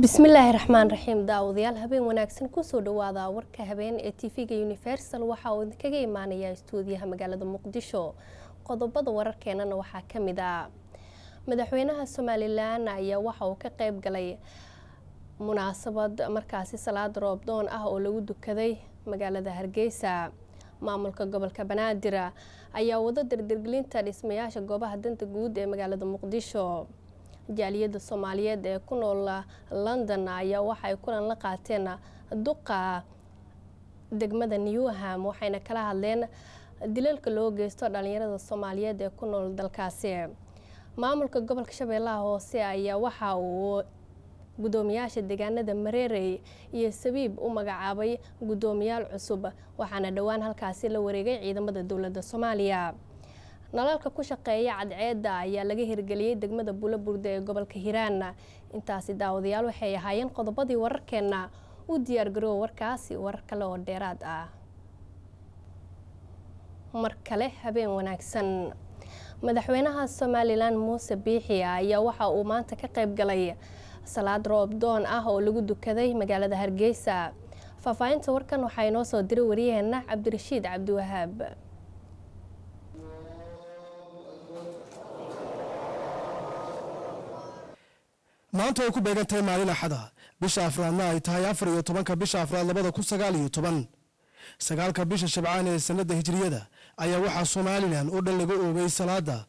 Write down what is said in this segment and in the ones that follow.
bismillaahi raxmaan raxiim daawadayaal habeen wanaagsan ku soo dhawaada warka habeen ee tv-ga universal. Waxa uu idinkaga imaanayaa istuudiyaha magaalada muqdisho. Qodobada wararkeenana waxaa ka mid ah. Madaxweynaha somalilan ayaa waxa uu ka qeyb galay munaasabad markaasi salaad roobdoon ah oo lagu dukaday magaalada hargeysa. Maamulka gobolka banaadir ayaa wado dardargelinta dhismayaasha goobaha danta guud ee magaalada muqdisho jaaliyada soomaaliyeed ee ku nool london ayaa waxaay kulan la qaateen duqa degmada newham waxayna kala hadleen dilalka loo geysto dhalinyarada soomaaliyeed ee ku nool dalkaasi. Maamulka gobolka shabeellaha hoose ayaa waxa uu gudoomiyaasha deegaanada mareerey iyo sabiib u magacaabay gudoomiyaal cusub waxaana dhowaan halkaasi la wareegay ciidamada dowladda soomaaliya nalalka ku shaqeeya cadceedda ayaa laga hirgeliyey degmada buulaburde ee gobolka hiiraan intaasi daawadayaal waxay ahaayeen qodobadii wararkeena u diyaargaroowa warkaasi warar kale oo dheeraad ah. Mar kale habeen wanaagsan. Madaxweynaha somalilan muuse biixi ayaa waxa uu maanta ka qeyb galay salaad roobdoon ah oo lagu dukaday magaalada hargeysa. Faahfaahinta warkan waxaa inoo soo diray wariyaheena cabdirashiid cabdiwahaab maanta ay ku beegan tahay maalin axada bisha afraadna ay tahay afar iyo tobanka bisha afraad labada kun sagaal iyo toban. Sagaalka bisha shabcaan ee sanada hijriyada ayaa waxaa somalilan oo dhan laga oogay salaada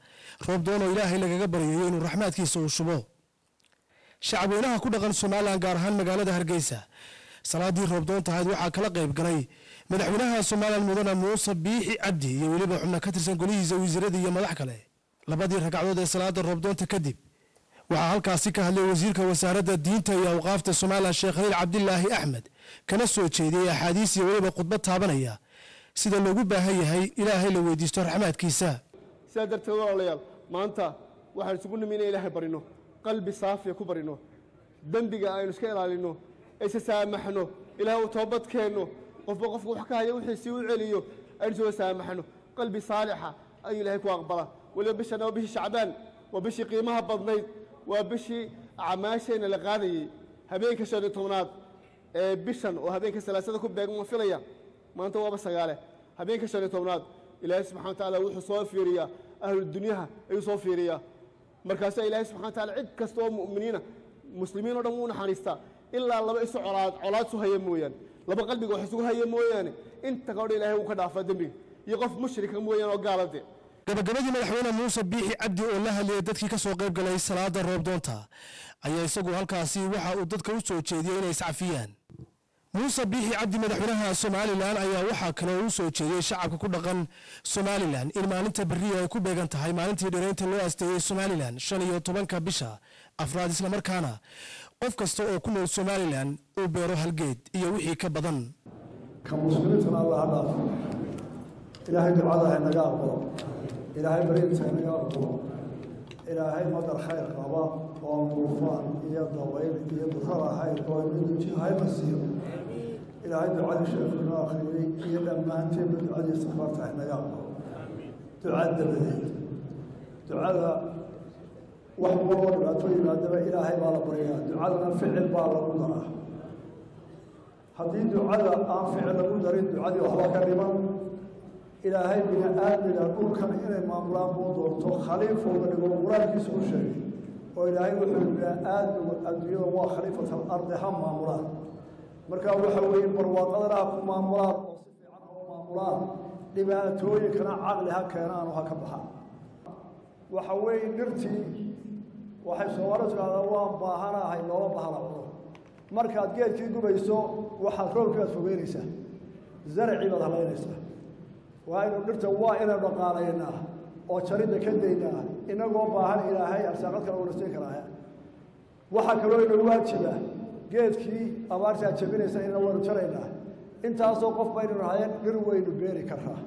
roobdoon oo ilaahay lagaga baryayo inuu raxmaadkiisa uu shubo. Shacabweynaha ku dhaqan somalilan gaar ahaan magaalada hargeysa. Salaadii roobdoon tahayd waxaa kala qayb galay. Madaxweynaha somalilan mudane muuse biixi cabdi iyo weliba xubno ka tirsan golihiisa wasiiradii iyo madax kale. Labadii ragcadood ee salaada roobdoonta kadib waxaa halkaasi ka hadlay wasiirka wasaaradda diinta iyo awqaafta somalilan sheekh khaliil cabdilaahi axmed kana soo jeediyey axaadiis iyo weliba khudbad taabanaya. Sida loogu baahan yahay ilaahay la weydiisto raxmaadkiisa. Sidaa darteed walaalayaal maanta waxaan isugu nimi inay ilaahay barino qalbi saafiya ku barino dembiga aynu iska ilaalino ayse saamaxno ilaah u toobad keenno qofba qofka wax ka haya wixiisii u celiyo aynu isuga saamaxno. Qalbi saalixa ayuu ilaahay ku aqbala. Weliba bishana waa bishii shacbaan waa bishii qiimaha badnayd waa bishii acmaasheenna la qaadayey habeenka shan iyo tobnaad ee bishan oo habeenka salaasada ku beegma filaya maanta waaba sagaale. Habeenka shan iyo tobnaad ilaahay subxana wa tacaala wuxuu soo fiiriyaa ahludunyaha ayuu soo fiiriyaa. Markaasaa ilaahay subxana wa tacala cid kasta oo mu'miniina muslimiin o dhan wuu naxariistaa ilaa laba isu colaad colaad su haya mooyaane. Laba qalbiga wax isugu haya mooyaane. Inta kalodhan ilahay wuu ka dhaafaa dembiga. Iyo qof mushrika mooyaane oo gaalade gabagabadii madaxweyne muuse biixi cabdi oo la hadlayay dadkii ka soo qayb galay salaada roobdoonta ayaa isagu halkaasi waxa uu dadka u soo jeediyey inay iscafiyaan. Muuse biixi cabdi madaxweynaha somalilan ayaa waxaa kale u soo jeediyey shacabka ku dhaqan somalilan in maalinta beriya ay ku beegan tahay maalintii dhereynta loo asteeyey somalilan shan iyo tobanka bisha afraad islamarkaana qof kasta oo ku nool somalilan uu beero halgeed iyo wixii ka badan. Ka muslimiintana alla ha dhaafo ilaahay ducada ha naga aqbalo إلهي بريم سامي أبو إلهي مدر خير قبا وموفان إيا الضوئين إيا الضوء هاي قوي من الجهة هاي مسير إلهي دعاد الشيخ الآخرين إيا لما أنت من دعاد السفر تحنا يا أبو دعاد بذي دعاد وحبوه الأطوية دعاد إلهي بالا بريان دعاد فعل بالا مدره هذه دعاء أنفع لمدرين دعاء وهو كريمان إلى هاي بناء إلى كل كان إنه معمولا موضوع خليفة من المعمولات في سوء شيء وإلى هاي بناء آدم والأدوية هو خليفة الأرض هم معمولات مركا وحوين بروا قدرها في معمولات وصفة عنها معمولات لما توي كان عقلها كيران وهكبها وحوين نرتي وحيث ورس على الله باهرا هاي الله باهرا مركا تجد كيدو بيسو وحاكروا كيدو بيريسا زرعي بضع بيريسا وإنه نرتا وإنا بقالينا oo jaridda ka dayna inagoo baahan ilaahay arsaaqad kale wanaagsan karaaya waxa kale oo inuu waajiba geedkii abaarta jabinaysa in la wada jarayna intaasoo qof baa inuu raayeen dhir weynu beeri karaa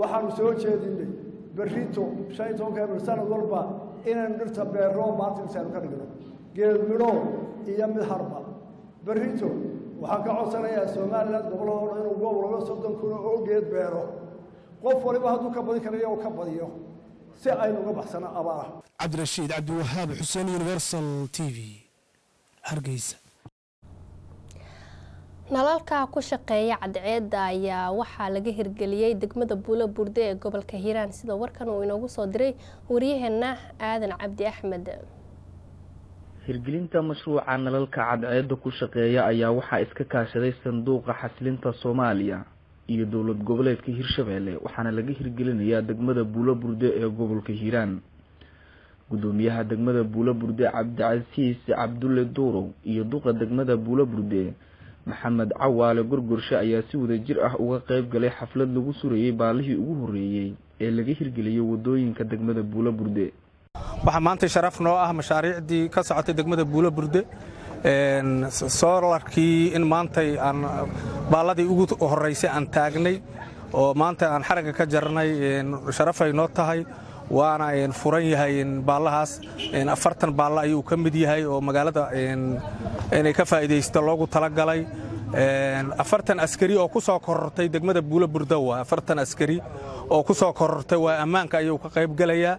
waxaanu soo jeedinay berrito shan tobanka eber sanad walba inaan dhirta beero maatinsaanu ka dhigno geed midho iyo mid harba berrito waxaan ka codsanayaa somalilan gobollada o dhan inuu gobolaba soddon kun oo geed beero. Qof waliba hadduu ka badin karayo uu ka badiyo si aynu uga baxsano abaara cabdirashiid cabdiwahaab xuseen universal t v. Hargeysa. Nalalka ku shaqeeya cadceedda ayaa waxaa laga hirgeliyey degmada buulo burde ee gobolka hiiraan sida warkan uu inoogu soo diray waryaheena aadan cabdi axmed hirgelinta mashruuca nalalka cadceedda ku shaqeeya ayaa waxaa iska kaashaday sanduuqa xasilinta soomaaliya iyo dowlad goboleedka hirshabeelle waxaana laga hirgelinayaa degmada buulo burde ee gobolka hiiraan. Gudoomiyaha degmada buulo burde cabdicasiis cabdulle duurow iyo duqa degmada buulo burde maxamed cawaale gorgorshe ayaa si wada jir ah uga qeyb galay xaflad lagu surayey baalihii ugu horeeyey ee laga hirgeliyay waddooyinka degmada buulo burde waxaa maanta sharaf noo ah mashaariicdii ka socotay degmada buulo burde. Soolarkii in maantay aan baalladii ugu horeysay aan taagnay oo maanta aan xaragga ka jarnay sharafay noo tahay waana furan yahay baallahaas. Afartan baallo ayuu ka mid yahay oo magaalada inay ka faa'iidaysto loogu talagalay. Afartan askari oo ku soo korortay degmada buulo burda waa afartan askari oo ku soo korortay waa ammaanka ayuu ka qayb gelayaa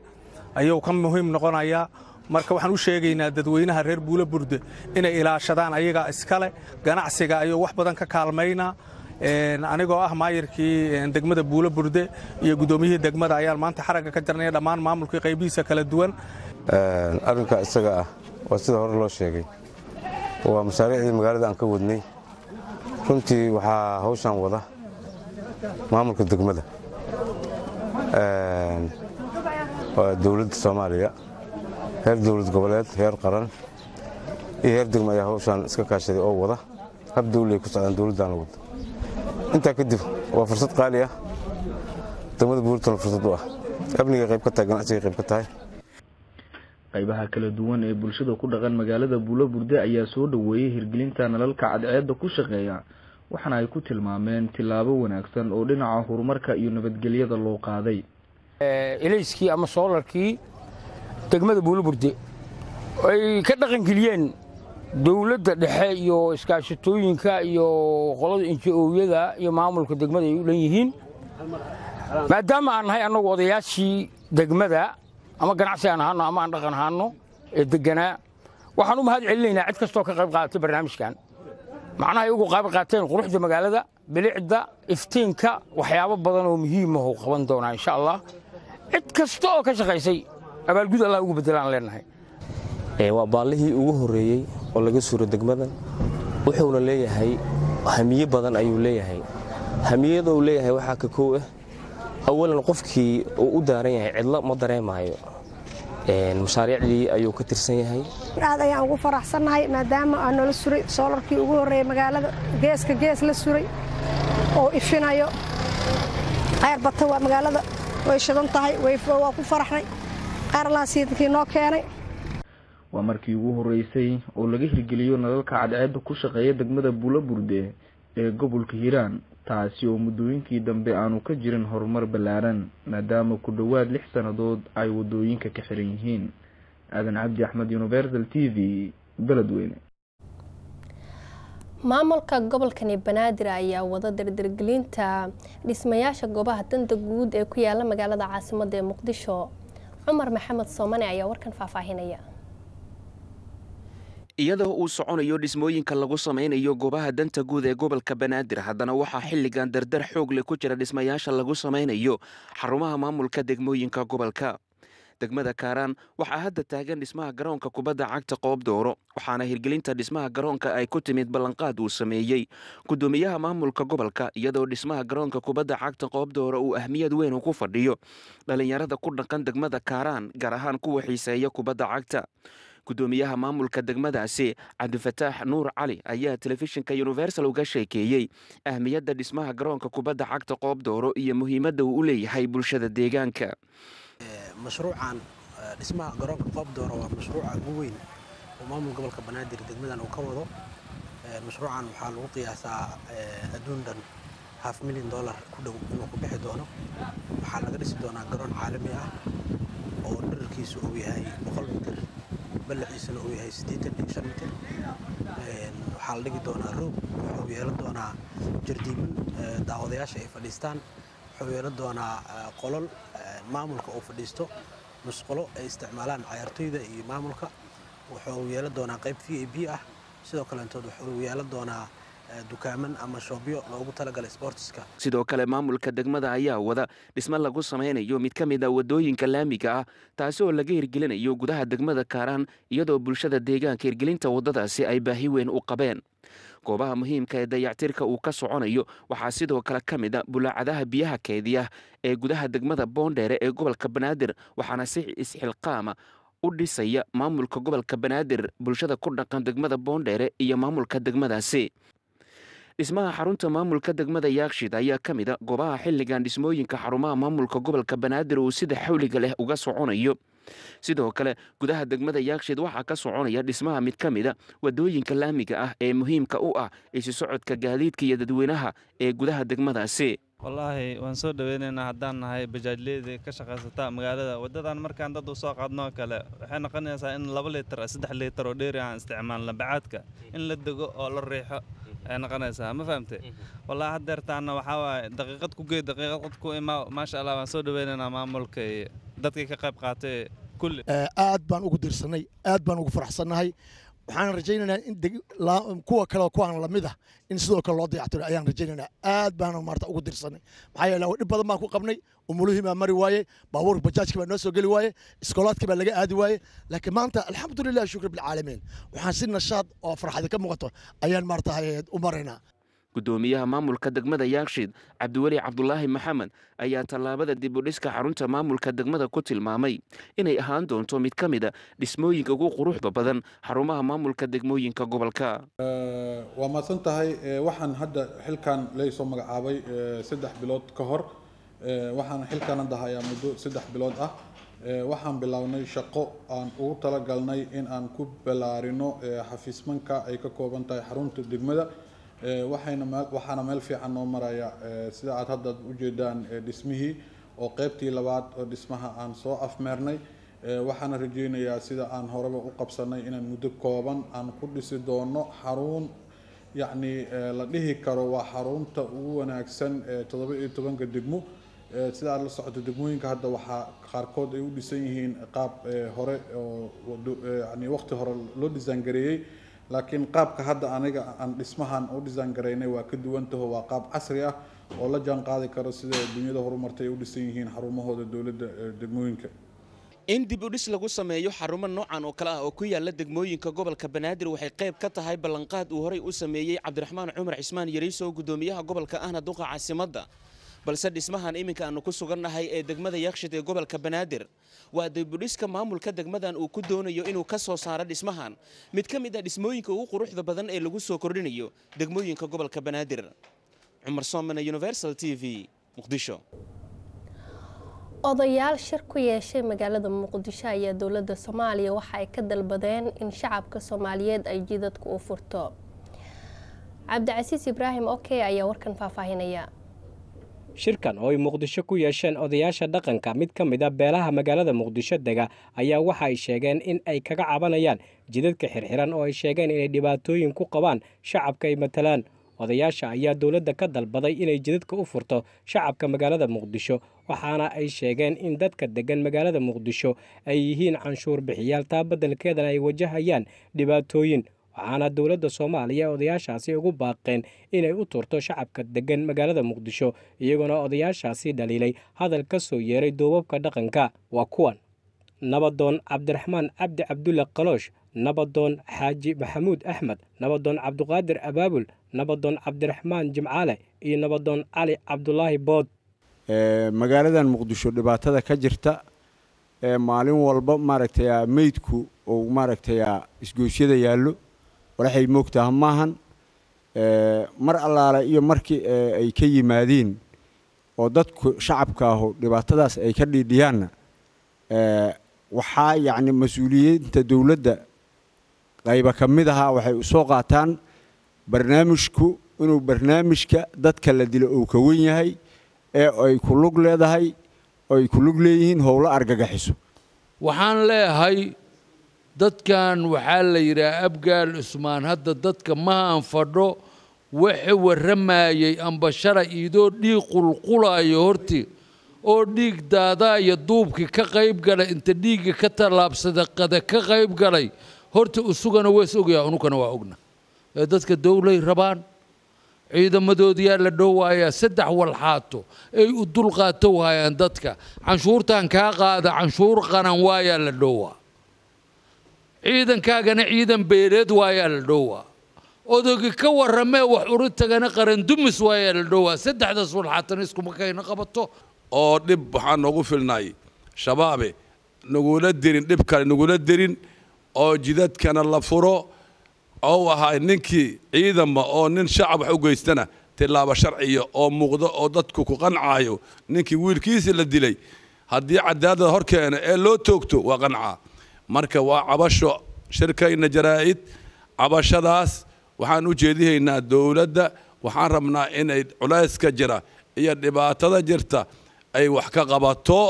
ayuu ka muhiim noqonayaa. Marka waxaan u sheegaynaa dadweynaha reer buulo burde inay ilaashadaan ayagaa iskale. Ganacsiga ayuu wax badan ka kaalmaynaa anigoo ah maayirkii degmada buulo burde iyo guddoomiyihii degmada ayaan maanta xaragga ka jarnaya dhammaan maamulkii qaybihiisa kala duwan. Arrinka isaga ah waa sida hore loo sheegay. Waa mashaariicdii magaalada aan ka wadnay. Runtii waxaa hawshan wada maamulka degmada dowladda soomaaliya heer dowlad goboleed heer qaran iyo heer degma ayaa hawshaan iska kaashaday oo wada hab dawliay ku socdaan dowladdaana wada intaa kadib waa fursad qaali ah. Degmada buurtuna fursad u ah. Amnigay qayb ka tahay ganacsigay qayb ka tahay. Qaybaha kala duwan ee bulshada ku dhaqan magaalada buulo burde ayaa soo dhoweeyey hirgelinta nalalka cadceedda ku shaqeeya waxaana ay ku tilmaameen tillaabo wanaagsan oo dhinaca horumarka iyo nabadgelyada loo qaaday elayskii ama soolarkii degmada buuloburde ay ka dhaqangeliyeen dowladda dhexe iyo iskaashatooyinka iyo qolada inji-ooyada iyo maamulka degmada ay u dhan yihiin. Maadaama aan nahay annagu odayaashii degmada ama ganacsi aan ahaano ama aan dhaqan ahaano ee deganaa waxaan u mahad celinaynaa cid kastoo ka qayb qaadatay barnaamijkan. Macnaha ay ugu qayb qaateen quruxda magaalada bilicda iftiinka waxyaabo badan oo muhiimahu qaban doonaa insha allah cid kasta oo ka shaqaysay abaalgud allah ugu beddelaan leenahay. Waa baallihii ugu horreeyey oo laga suuro degmadan wuxuuna leeyahay hamiye badan ayuu leeyahay. Hamiyada uu leeyahay waxaa ka kow ah awalan qofkii uu u daaran yahay cidlo ma dareemaayo. Mashaariicdii ayuu ka tirsan yahay. Aad ayaan ugu faraxsannahay maadaama aa noola suray soolarkii ugu horreeyey magaalada geeska gees la suray oo ifinayo. Bata waa magaalada way shidan tahay waa ku faraxnay. Qaarlaasiidkii noo keenay. Waa markii ugu horeysay oo laga hirgeliyo nalalka cadceedda ku shaqeeya degmada buulo burde ee gobolka hiiraan taasi oo muddooyinkii dambe aanu ka jirin horumar ballaaran maadaama ku dhowaad lix sannadood ay waddooyinka ka xiran yihiin. Aadan cabdi axmed universal t v beledweyne maamulka gobolkani banaadir ayaa wada dardargelinta dhismayaasha goobaha danta guud ee ku yaalla magaalada caasimada ee muqdisho. Cumar maxamed soomane ayaa warkan faahfaahinaya. Iyadoo uu soconayo dhismooyinka lagu samaynayo goobaha danta guud ee gobolka banaadir haddana waxaa xilligan dardar xoog leh ku jira dhismayaasha lagu samaynayo xarumaha maamulka degmooyinka gobolka degmada kaaraan waxaa hadda taagan dhismaha garoonka kubadda cagta qoob dooro waxaana hirgelinta dhismaha garoonka ay ku timid ballanqaad uu sameeyey. Gudoomiyaha maamulka gobolka iyadoo dhismaha garoonka kubadda cagta qoob dooro uu ahmiyad weyn ku fadhiyo. Dhallinyarada ku dhaqan degmada kaaraan gaar ahaan kuwa xiiseeya kubadda cagta. Gudoomiyaha maamulka degmadaasi cabdifataax nuur cali ayaa telefishinka universal uga sheekeeyey ahmiyadda dhismaha garoonka kubadda cagta qoob dooro iyo muhiimadda uu u leeyahay bulshada deegaanka mashruucan dhismaha garoonka qoob dooro waa mashruuca ugu weyn oo maamul gobolka banaadir degmadan uu ka wado. Mashruucan waxaa lagu qiyaasaa adduun dhan half milyan dollar ku dhow inuu ku bixi doono. Waxaa laga dhisi doonaa garoon caalami ah oo dherarkiisu uu yahay boqol mitir ballaciisuna uu yahay siddeetan iyo shan mitir. Waxaa la dhigi doonaa roog wuxuu yeelan doonaa jardiimin daawadayaasha ay fadhiistaan wuxuu yeelan doonaa qolol maamulka uu fadhiisto musqulo ay isticmaalaan cayaartoyda iyo maamulka. Wuxuu yeelan doonaa qayb v a b ah. Sidoo kaleentood wuxuu yeelan doonaa dukaaman ama shoobyo loogu talagalay sboortiska sidoo kale maamulka degmada ayaa wada dhismo lagu samaynayo mid ka mid a waddooyinka laamiga ah taasi oo laga hirgelinayo gudaha degmada kaaraan iyadoo bulshada deegaanka hirgelinta waddadaasi ay baahi weyn u qabeen goobaha muhiimka ee dayactirka uu ka soconayo waxaa sidoo kale ka mid a bulaacadaha biyaha keediya ee gudaha degmada boondheere ee gobolka banaadir waxaana si isxilqaama u dhisaya maamulka gobolka banaadir bulshada ku dhaqan degmada boondheere iyo maamulka degmadaasi. Dhismaha xarunta maamulka degmada yaakshid ayaa ka mid a goobaha xilligan dhismooyinka xarumaha maamulka gobolka banaadir uu sida xawliga leh uga soconayo sidoo kale gudaha degmada yaakshid waxaa ka soconaya dhismaha mid ka mid a waddooyinka laamiga ah ee muhiimka u ah isu socodka gaadiidka iyo dadweynaha ee gudaha degmadaasi. Wallaahi waan soo dhoweynaynaa haddaan nahay bajaajleyda ka shaqaysata magaalada. Waddadan markaan dad u soo qaadnoo kale waxay noqonaysaa in laba liitar saddex liitar oo dheeri aan isticmaalna bacaadka. In la dego oo la riixo ay noqonaysaa ma fahamte? Wallaahi haddeertaana waxaa waaye daqiiqad ku geed daqiiqad ku imaa maasha allah waan soo dhoweynaynaa maamulka iyo dadkii ka qayb qaatay kulli aad baan ugu dirsanay aad baan ugu faraxsannahay waxaan rajaynaynaa in kuwa kale kuwaan la mid ah in sidoo kale loo dayactiro ayaan rajaynaynaa. Aad baana maarata ugu dirsanay. Maxaa yeele dhib badan baan ku qabnay umuluhii baa mari waaye baabuurka bajaajkii baa noo soo geli waaye iskoolaadkii baa laga aadi waaye. Laakiin maanta alxamdulilah shukr bilcaalamiin waxaan si nashaad oo farxadi ka muuqato ayaan maarata u maraynaa gudoomiyaha maamulka degmada yaakshid cabdiweli cabdulaahi maxamed ayaa tallaabada dib u dhiska xarunta maamulka degmada ku tilmaamay inay ahaan doonto mid ka mid a dhismooyinka ugu quruxda badan xarumaha maamulka degmooyinka gobolka. Waa mahadsan tahay waxaan hadda xilkan laysoo magacaabay saddex bilood ka hor. Waxaan xilkan hadda hayaa muddo saddex bilood ah. Waxaan bilownay shaqo aan ugu talagalnay in aan ku ballaarino xafiismanka ay ka kooban tahay xarunta degmada waxayna waxaana meel fiican noo maraya sida aad hadda ujeedaan dhismihii oo qeybtii labaad oo dhismaha aan soo afmeernay waxaana rajeynayaa sida aan horeba u qabsanay inaan muddo kooban aan ku dhisi doono xarun. Yacni la dhihi karo waa xarunta ugu wanaagsan toddoba iyo tobanka degmo. Sida aad la socoto degmooyinka hadda waxaa qaarkood ay u dhisan yihiin qaab hore oo yani waqti hore loo disaangareeyey laakiin qaabka hadda aniga aan dhismahan u dhisaan garaynay waa ka duwantaho waa qaab casri ah oo la jaan qaadi karo sida dunyada horumartay ay u dhisan yihiin xarumahooda dowladda degmooyinka. In dib u dhis lagu sameeyo xarumo noocan oo kale ah oo ku yaalla degmooyinka gobolka banaadir waxay qayb ka tahay ballanqaad uu horey u sameeyey cabdiraxmaan cumar cismaan yariisow gudoomiyaha gobolka ahna duqa caasimadda balse dhismahan iminka aanu ku sugannahay ee degmada yakshid ee gobolka banaadir. Waa dibudhiska maamulka degmadan uu ku doonayo inuu ka soo saaro dhismahan. Mid ka mid a dhismooyinka ugu quruxda badan ee lagu soo kordhinayo degmooyinka gobolka banaadir. Cumar soomane universal t v muqdisho. Odayaal shir ku yeeshay magaalada muqdisho ayaa dowladda soomaaliya waxa ay ka dalbadeen in shacabka soomaaliyeed ay jidadka u furto. Cabdicasiis ibraahim oke ayaa warkan faahfaahinaya shirkan oo ay muqdisho ku yeesheen odayaasha dhaqanka. Mid ka mid a beelaha magaalada muqdisho dega ayaa waxa ay sheegeen in ay kaga cabanayaan jidadka xirxiran oo ay sheegeen inay dhibaatooyin ku qabaan shacabka ay matalaan. Odayaasha ayaa dowladda ka dalbaday inay jidadka u furto shacabka magaalada muqdisho waxaana ay sheegeen in dadka deggan magaalada muqdisho ay yihiin canshuur bixiyaal taa beddelkeedana ay wajahayaan dhibaatooyin waxaana dowladda soomaaliya odayaashaasi ugu baaqeen inay u turto shacabka deggan magaalada muqdisho iyagoona odayaashaasi dhaliilay hadal ka soo yeeray duubabka dhaqanka. Waa kuwan. Nabadoon cabdiraxmaan cabdi cabdulle qaloosh nabadoon xaaji maxamuud axmed nabadoon cabduqaadir abaabul nabadoon cabdiraxmaan jimcaale iyo nabadoon cali cabdulaahi bood. Magaaladan muqdisho dhibaatada ka jirta maalin walba maaragtay meydku uu maaragtay isgoysyada yaallo walaxay moogtaha maahan mar allaale iyo markii ay ka yimaadiin oo dadku shacabka ahu dhibaatadaas ay ka dhiidhiyaanna waxaa yacni mas'uuliyiinta dowladda qayba ka mid ahaa waxay u soo qaataan barnaamijku inuu barnaamijka dadka la dilo uu ka wen yahay ee ay ku lug leedahay ay ku lug leeyihiin howlo argagaxiso. Waxaan leeyahay dadkan waxaa la yidhaha abgaal cusmaan hadda dadka ma anfadho waxa warramayey amba shalay iidoo dhiig qulqulayo hortii oo dhiig daadaaya duubkii ka qayb galay inta dhiigga ka tallaabsada qada ka qayb galay horta isugana wees ogyaa unukana waa ogna. Ee dadka dowlay rabaan ciidamadoodiyaa la dhowaayaa saddex walxaato ay u dulqaato waayaan dadka. Canshuurtan kaa qaada canshuur qaran waayaa la dhowaa ciidankaagana ciidan beereed waayaa la dhowaa odogi ka warramee wax urintagana qaran dumis waayaa la dhowaa saddexdaas walxaatan iskuma kayna qabato. Oo dhib waxaa noogu filnay shabaabe nagula dirin dhib kale nagula dirin. Oo jidadkana la furo. Oo ahay ninkii ciidanba oo nin shacab wax u geystana. Tilaabo sharciya oo muuqdo oo dadku ku qancaayo. Ninkii wiilkiisii la dilay. Haddii cadaalada hor keena ee loo toogto waa qancaa marka waa cabasho shirkayna jaraa'id cabashadaas waxaan u jeedihaynaa dowladda waxaan rabnaa inay culayska jira iyo dhibaatada jirta ay wax ka qabato.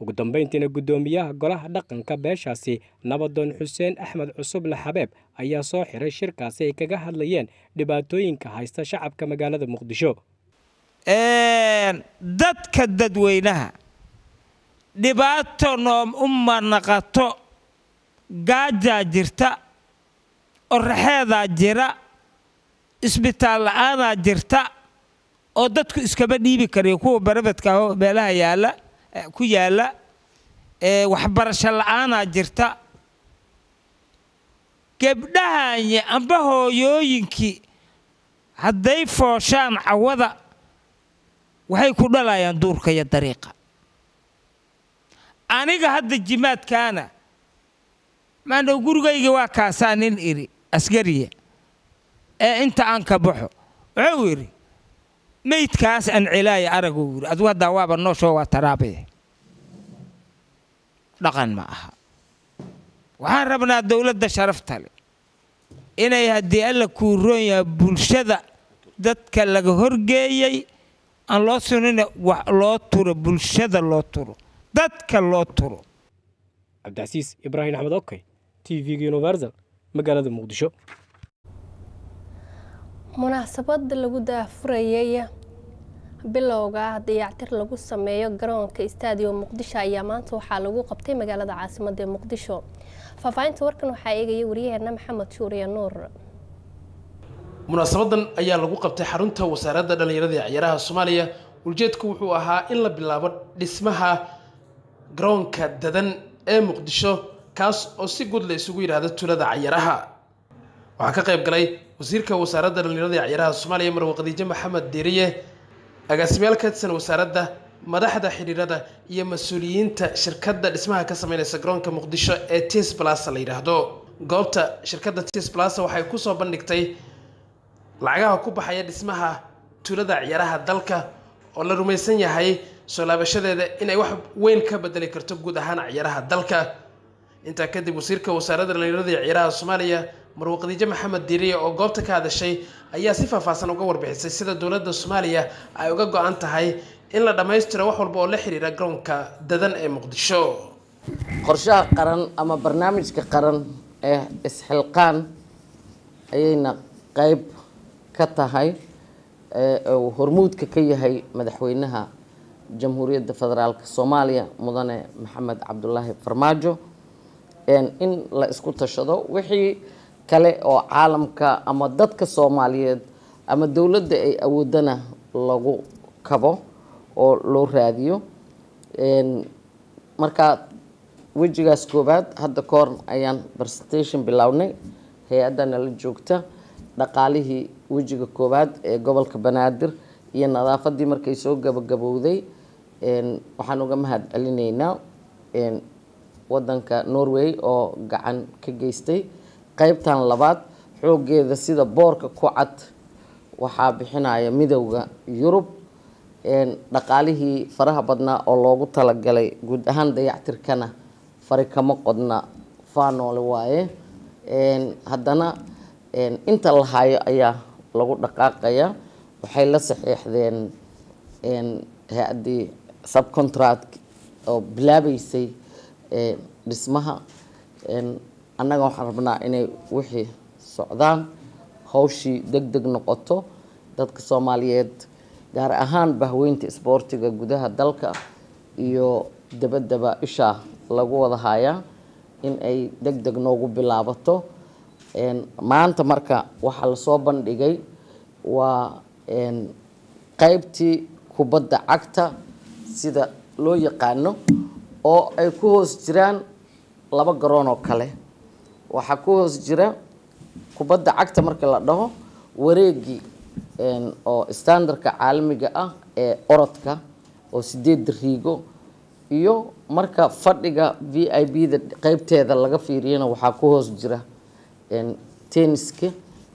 Ugu dambayntiina guddoomiyaha golaha dhaqanka beeshaasi nabadoon xuseen axmed cusuble xabeeb ayaa soo xiray shirkaasi ay kaga hadlayeen dhibaatooyinka haysta shacabka magaalada muqdisho. Dadka dadweynaha dhibaato noom u manaqato gaajaa jirta oraxeedaa jira isbitaal la'aanaa jirta oo dadku iskama dhiibi karayo kuwa barabadka meelaha yaalla ku yaalla waxbarasho la'aanaa jirta. Gebdhahanye amba hooyooyinkii hadday fooshaan cawada waxay ku dhalayaan duurka iyo dariiqa. Aniga hadda jimaadkaana maandhow gurigayga waa kaasaa nin idhi askariya ee inta aan ka baxo wuxuu yidhi meydkaas aan cilaaya araguu yidhi adigu haddaa waaba nooshoo waa taraabaye dhaqan ma aha. Waxaan rabnaa dowladda sharafta leh inay haddii alla kuu yahay bulshada dadka laga horgeeyey aan loo sunina wax loo turo bulshada loo turo dadka loo turo. Cabdicasiis ibraahim axmed okey t v-ga universal. Magaalada muqdisho. Munaasabad lagu daafurayay bilowga dayactir lagu sameeyo garoonka istaadiyo muqdisho ayaa maanta waxaa lagu qabtay magaalada caasimada ee muqdisho. Faahfaahinta warkan waxaa eegaya wariyaheena maxamed shuuriya nuur. Munaasabadan ayaa lagu qabtay xarunta wasaaradda dhallinyarada ee ciyaaraha soomaaliya. Ujeedku wuxuu ahaa in la bilaabo dhismaha garoonka dadan ee muqdisho kaas oo si guud la isugu yidhaahdo tulada cayaaraha waxaa ka qayb galay wasiirka wasaaradda dhallinyarada ee ciyaaraha soomaaliya marwe khadiijo maxamed diiriye agaasimayaal ka tirsan wasaaradda madaxda xidhiirada iyo mas'uuliyiinta shirkadda dhismaha ka sameynaysa garoonka muqdisho ee tis blasa la yidhaahdo. Goobta shirkadda tis blasa waxay ku soo bandhigtay lacagaha ku baxaya dhismaha tuulada ciyaaraha dalka oo la rumaysan yahay soo laabashadeeda inay wax weyn ka bedeli karto guud ahaan ciyaaraha dalka intaa kadib wasiirka wasaaradda dhallinyarada ee ciyaaraha soomaaliya marwe khadiijo maxamed diiriye oo goobta ka hadashay ayaa si faahfaahsan uga warbixisay sida dowladda soomaaliya ay uga go-an tahay in la dhammaystiro wax walba oo la xiriira garoonka dadan ee muqdisho. Qorshaha qaran ama barnaamijka qaran ee isxilqaan ayayna qayb ka tahay uu hormuudka ka yahay madaxweynaha jamhuuriyadda federaalk soomaaliya mudane maxamed cabdulaahi farmaajo in la isku tashado wixii kale oo caalamka ama dadka soomaaliyeed ama dowladda ay awoodana lagu kabo oo loo raadiyo. Marka wejigaas koowaad hadda ka ayaan presentation bilownay. Hay'addana la joogta dhaqaalihii wejiga koowaad ee gobolka banaadir iyo nadaafadii markay soo gabagabowday. Waxaan uga mahad celinaynaa wadanka norway oo gacan ka geystay. Qeybtan labaad xoogeeda sida boorka ku cad waxaa bixinaya midowda yurub dhaqaalihii faraha badnaa oo loogu talagalay guud ahaan dayactirkana fari kama qodna faanoole waaye. Haddana inta la hayo ayaa lagu dhaqaaqaya. Waxay la saxiixdeen hay'addii subcontract oo bilaabeysay dhismaha annaga waxaan rabnaa inay wixii socdaan hawshii deg deg noqoto dadka soomaaliyeed gaar ahaan bahweynta isboortiga gudaha dalka iyo dabaddaba ishaa lagu wada hayaa in ay deg deg noogu bilaabato. Maanta marka waxaa la soo bandhigay waa qaybtii kubadda cagta sida loo yaqaano oo ay ku hoos jiraan laba garoon oo kale. Waxaa ku hoos jira kubadda cagta marka la dhaho wareegii oo standardka caalamiga ah ee orodka oo sideed riigo iyo marka fadhiga v i b da qeybteeda laga fiiriyana waxaa ku hoos jira tenniska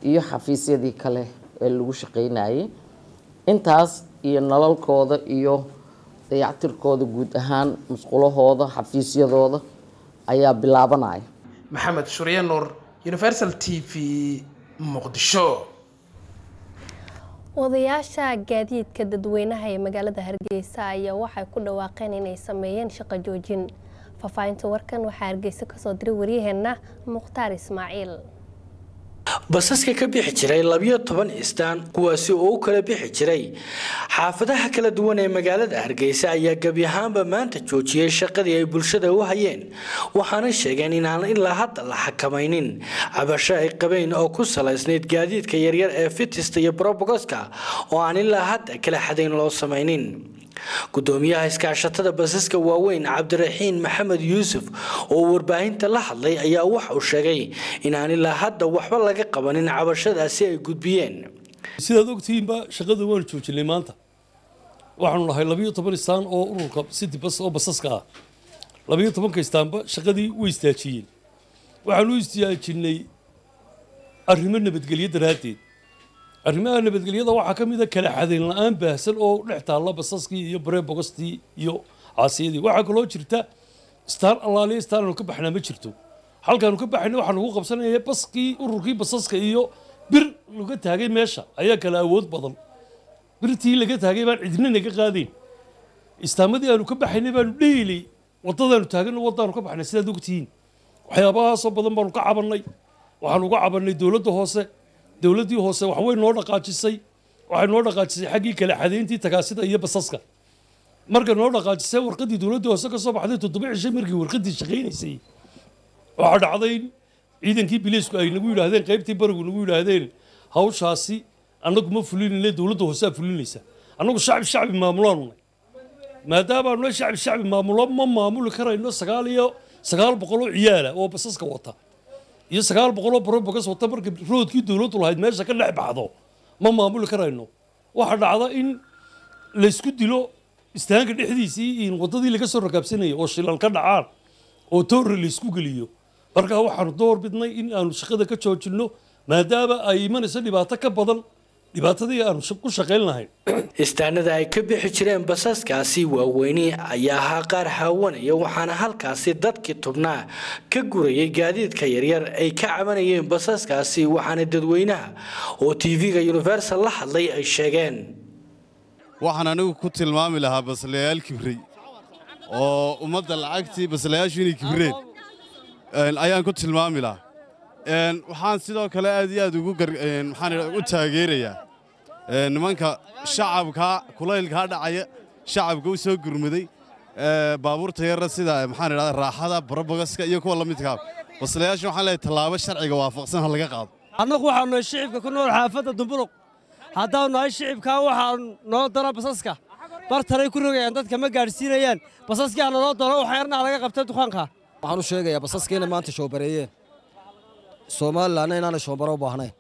iyo xafiisyadii kale ee lagu shaqeynayay intaas iyo nalalkooda iyo dayactirkooda guud ahaan musqulahooda xafiisyadooda ayaa bilaabanaya. Maxamed shuriye nuur universal t v muqdisho. Wadayaasha gaadiidka dadweynaha ee magaalada hargeysa ayaa waxay ku dhawaaqeen inay sameeyeen shaqo joojin. Faahfaahinta warkan waxaa hargeysa ka soo diray waryaheena mukhtaar ismaaciil basaska ka bixi jiray labiyo toban istaan kuwaasi oo u kala bixi jiray. Xaafadaha kala duwan ee magaalada hargeysa ayaa gebi ahaanba maanta joojiyey shaqadii ay bulshada u hayeen waxaana sheegeen inaan ilaa hadda la xakamaynin. Cabasho ay qabeen oo ku salaysnayd gaadiidka yaryar ee fitista iyo brobogoska oo aan ilaa hadda kala xadayn loo samaynin gudoomiyaha iskaashatada basaska waaweyn cabdiraxiin maxamed yuusuf oo warbaahinta la hadlay ayaa waxa uu sheegay inaan ilaa hadda waxba laga qabanin cabashadaasi ay gudbiyeen. Sidaad ogtihiinba shaqada waanu joojinay maanta. Waxaanu nahay labiyo toban istaan oo ururka city bas oo basaska ah. Labiyo tobanka istaanba shaqadii way istaajiyeen. Waxaanu u istaajinay arrimo nabadgelyo daraaddeed arrimaha nabadgelyada waxaa ka mid a kala xadayn la'aan baahsan oo dhex taalla basaskii iyo bareebogostii iyo caasiyadii waxaa kaloo jirta istaan allaaliya istaan aanu ka baxnaa ma jirto. Halkaanu ka baxayna waxaa nagu qabsanaya baskii ururkii basaska iyo bir laga taagay meesha. Ayaa kala awood badan. Birtii laga taagay baan cidna naga qaadayn istaamadii aanu ka baxaynay baanu dheelay wadadaanu taagana wadaanu ka baxnay sidaad ogtihiin waxyaabahaasoo badan baanu ka cabannay. Waxaanu uga cabannay dowladda hoose dowladdii hoose waxbay noo dhaqaajisay waxay noo dhaqaajisay xaggii kala xadayntii tagaasida iyo basaska. Markay noo dhaqaajisay warqaddii dowladdii hoose ka soo baxday toddoba cishay markii warqaddii shaqaynaysay waxaa dhacday ciidankii biliisku ay nagu yidhaahdeen qaybtii barigu nagu yidhaahdeen hawshaasi annagu ma fulinayna dowladda hooseaa fulinaysa annagu shacbi shacbi maamulaanu nay maadaamaanu shacbi shacbi maamulo ma maamuli karayno sagaal iyo sagaal boqol oo ciyaala oo basaska wata iyo sagaal boqoloo barobogas wata marka roodkii dowladdu lahayd meesha ka dhex baxdo ma maamuli karayno. Waxaa dhacda in laysku dilo istaanka dhexdiisii in waddadii laga soo rakaabsanayay oo shilal ka dhacaan oo toorre laysku geliyo. Markaa waxaanu door bidnay in aanu shaqada ka joojinno maadaama ay imanayso dhibaato ka badan dhibaatadii aanu ku shaqayn lahayn. Istaanada ay ka bixi jireen basaskaasi waaweyni ayaa ahaa qaar haawanaya waxaana halkaasi dadkii tubnaa ka gurayay gaadiidka yaryar ay ka cabanayeen basaskaasi waxaana dadweynaha oo tv-ga universal la hadlay ay sheegeen. Waxaan anigu ku tilmaami lahaa baslayaal kibrey oo ummadda lacagtii baslayaashu inay kibreen ayaan ku tilmaami lahaa waxaan sidoo kale aad iyo aad ugu taageerayaa. Nimanka shacabka kulaylkaa dhacaya shacabka u soo gurmaday baabuurta yarra sida maxaan idhahda raaxada barobogaska iyo kuwa la midkaa baslayaasha waxaan leeyahay tallaabo sharciga waafaqsan ha laga qaado. Annagu waxaanu nahay shicibka ku nool xaafadda dumbuluq haddaanu nahay shicibkaa waxaa noo dara basaska. Bartanay ku rogayaan dadka ma gaadhsiinayaan. Basaskii aan naloo daro waxyarna laga qabtay dukaanka waxaan u sheegayaa basaskiina maanta showbareeyeen somalilanna inaanay showbaro u baahnayn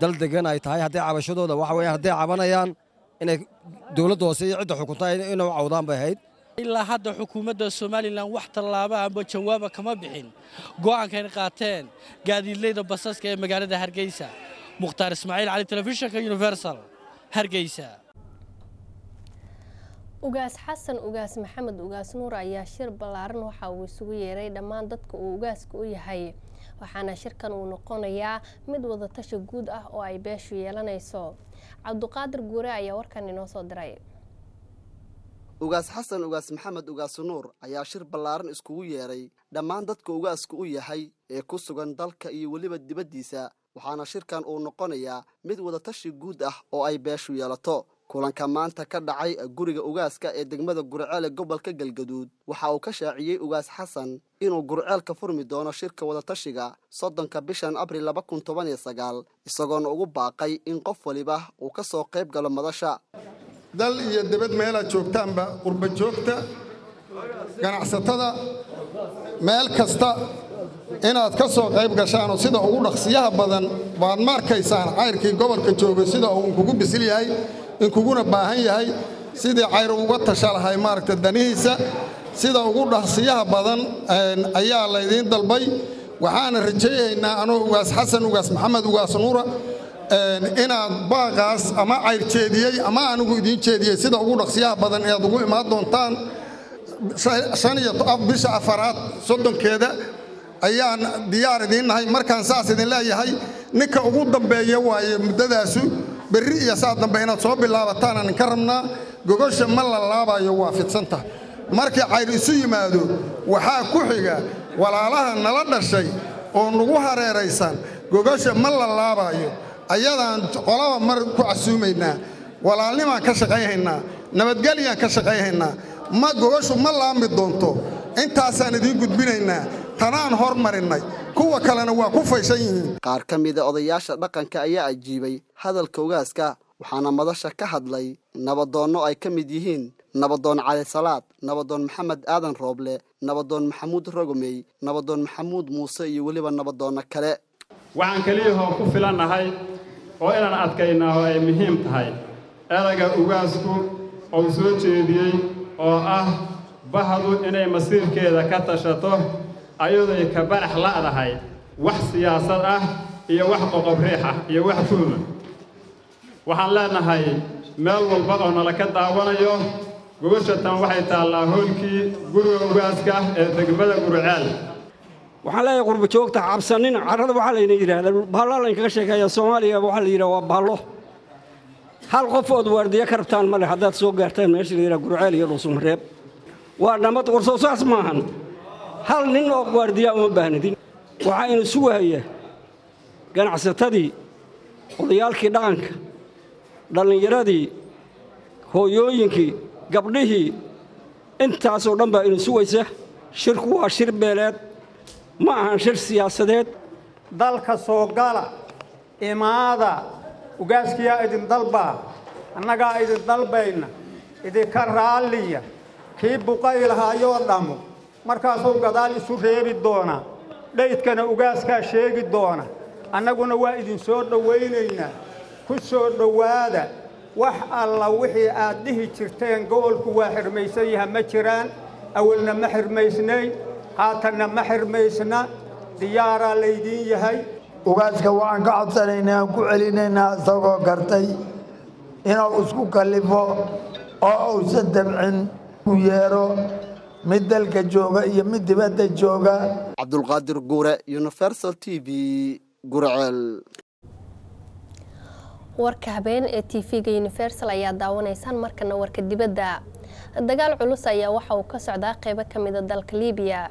dal degan ay tahay hadday cabashadooda waxa weeyaan hadday cabanayaan inay dowladda hoose iyo cidda xukunta inay u cawdaan bay ahayd. Ilaa hadda xukuumadda somalilan wax tallaaba amba jawaaba kama bixin. Go'aankayna qaateen gaadiidleyda basaska ee magaalada hargeysa. Mukhtaar ismaaciil cali telefishinka universal hargeysa. Ugaas xasan ugaas maxamed ugaas nuur ayaa shir ballaaran waxa uu isugu yeeray dhammaan dadka uu ugaaska u yahay waxaana shirkan uu noqonayaa mid wadatashi guud ah oo ay beeshu yeelanayso. Cabduqaadir guure ayaa warkan inoo soo diray. Ugaas xasan ugaas maxamed ugaas nuur ayaa shir ballaaran iskugu yeeray dhammaan dadka ugaaska u yahay ee ku sugan dalka iyo weliba dibaddiisa waxaana shirkan uu noqonayaa mid wadatashi guud ah oo ay beeshu yeelato kulanka maanta ka dhacay guriga ugaaska ee degmada gurceel ee gobolka galgaduud. Waxa uu ka shaaciyey ugaas xasan inuu gurceel ka furmi doono shirka wadatashiga soddonka bishan abril laba kun toban iyo sagaal isagoona ugu baaqay in qof waliba uu ka soo qayb galo madasha. Dal iyo debad meelaad joogtaanba qurba joogta ganacsatada meel kasta inaad ka soo qayb gashaanoo sida ugu dhaqsiyaha badan baad ma arkaysaan cayrkii gobolka jooga sida uu inkugu bisil yahay inkuguna baahan yahay sidii cayr uga tasha lahay maaragta danihiisa. Sida ugu dhaqsiyaha badan ayaa laydiin dalbay. Waxaana rajaynaynaa anuu ugaas xasan ugaas maxamed ugaas nuura inaad baaqaas ama cayr jeediyey ama anigu idiin jeediyey. Sida ugu dhaqsiyaha badan inaad ugu imaan doontaan. Bisha afaraad soddonkeeda ayaan diyaar idiin nahay. Markaan saas idin leeyahay ninka ugu dambeeya waaye muddadaasu berri iyo saa dambe inaad soo bilaabataan aan ka rabnaa gogosha ma la laabayo waa fidsanta markii cayr isu yimaado waxaa ku xiga walaalaha nala dhashay oo nagu hareeraysan gogosha ma la laabayo ayadaan qolaba mar ku casuumaynaa walaalnimaan ka shaqayhaynaa nabadgelyaan ka shaqayhaynaa ma gogoshu ma laami doonto intaasaan idiin gudbinaynaa tanaan hormarinnay kuwa kalena waa ku faysan yihiin. Qaar ka mida odayaasha dhaqanka ayaa ajiibay hadalka ugaaska waxaana madasha ka hadlay nabadoonno ay ka mid yihiin nabadoon cali salaad nabadoon maxamed aadan rooble nabadoon maxamuud rogomey nabadoon maxamuud muuse iyo weliba nabadoonno kale. Waxaan keliyahoo ku filannahay oo inaan adkaynaa oo ay muhiim tahay. Erayga ugaasku uu soo jeediyey oo ah bahdu inay masiirkeeda ka tashato ayadoy ka barax la'dahay wax siyaasad ah iyo wax qoqobriix ah iyo wax kuuma waxaan leenahay meel walba nala ka daawanayo gogashatan waxay taallaa hoolkii guriga ugaaska ee degmada gurceel waxaan leeyahay qurba joogta cabsanina carrada waxaa layna yidhaahdaa bahallaa laynkaga sheekeeya soomaaliya waxaa la yidhaha waa bahalo hal qof ood waardiya ka rabtaan male haddaad soo gaartaan meesha la yidhaha gurceel iyo dhuusumreeb waa nabad warsoosaas maahan hal nin oo waardiyaa uma baahnidin. Waxaa ina sugahaya ganacsatadii odayaalkii dhaqanka dhallinyaradii hooyooyinkii gabdhihii intaasoo dhan baa ina sugaysa shirku waa shir beeleed ma ahan shir siyaasadeed. Dalka soo gala imaada ugaaskiyaa idin dalbaa annagaa idin dalbayna idinka raalliya kii buqay lahaayoo dhammo markaasuu gadaal isu reebi doonaa dhaydkana ugaaskaa sheegi doona. Annaguna waa idin soo dhowaynaynaa ku soo dhowaada. Wax alla wixii aad dhihi jirteen gobolku waa xirmaysan yaha ma jiraan. Awalna ma xirmaysnayn haatanna ma xirmaysna. Diyaaraa laydiin yahay. Ugaaska waxaan ka codsanaynaa aan ku celinaynaa isagoo gartay inuu isku kallifo oo uusan dabcin u yeero mid dalka jooga iyo mid dibadda jooga. Cabdulqaadir guure universal t v gurceel warka habeen ee tv-ga universal ayaa daawanaysaan markana warka dibadda. Dagaal culus ayaa waxa uu ka socdaa qeybo ka mida dalka liibiya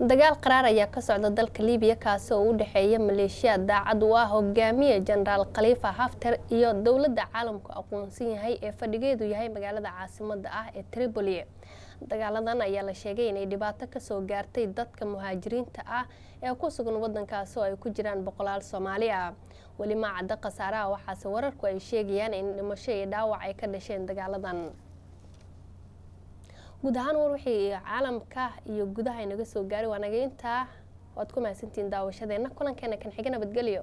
dagaal qaraar ayaa ka socda dalka liibiya kaasi oo u dhexeeya maleeshiya daacad u ah hogaamiye jenaraal khaliifa haftar iyo dowladda caalamku aqoonsan yahay ee fadhigeedu yahay magaalada caasimada ah ee tripoli. Dagaaladan ayaa la sheegay inay dhibaato ka soo gaartay dadka muhaajiriinta ah ee ku sugan wadankaasi oo ay ku jiraan boqolaal soomaali ah. Weli ma cadda khasaaraha waxaase wararku ay sheegayaan in dhimasho iyo dhaawac ay ka dhasheen dagaaladan guud ahaan war wixii caalamka iyo gudaha inaga soo gaaray waa naga intaa waad ku mahadsantihiin daawashadeenna kulankeena kan xige nabadgelyo